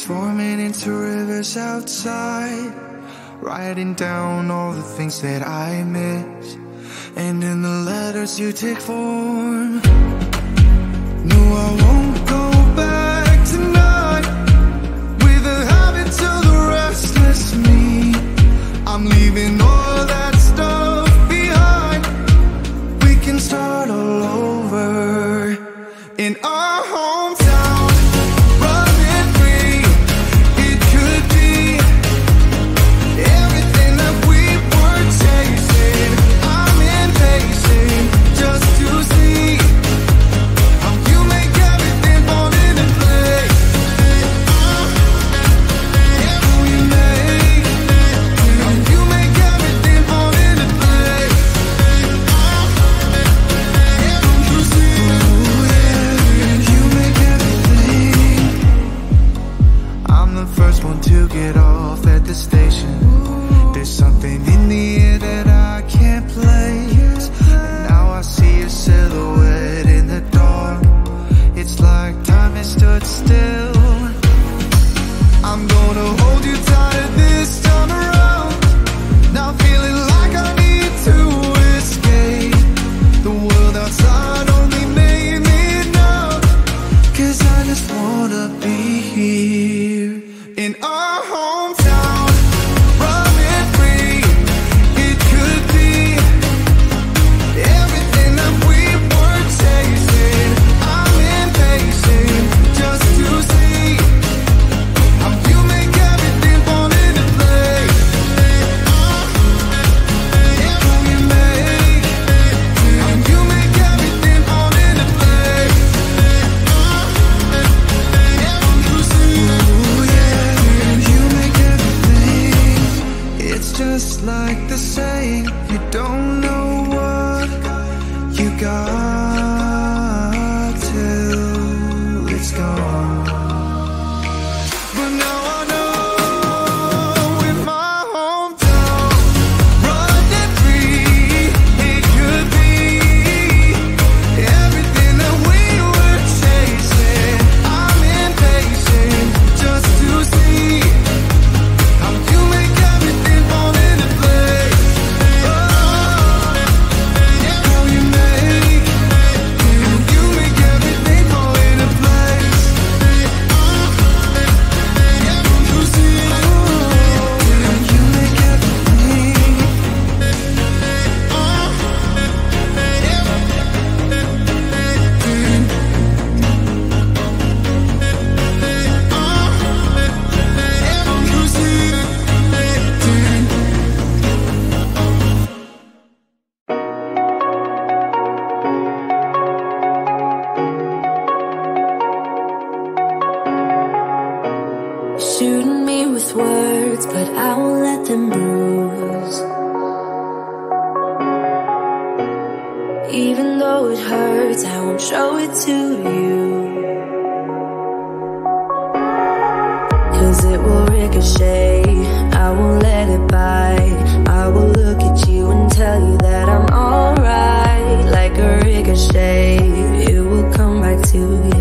Transforming into rivers outside Writing down all the things that I miss. And in the letters you take form. No, I won't go back tonight. With a habit to the restless me. I'm leaving all that stuff behind. We can start all over in. I in all Even though it hurts, I won't show it to you. Cause it will ricochet, I won't let it bite. I will look at you and tell you that I'm alright. Like a ricochet, it will come back to you.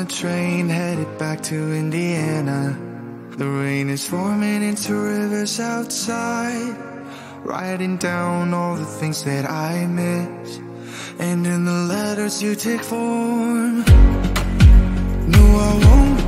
The train headed back to Indiana. The rain is forming into rivers outside. Writing down all the things that I miss. And in the letters you take form. No, I won't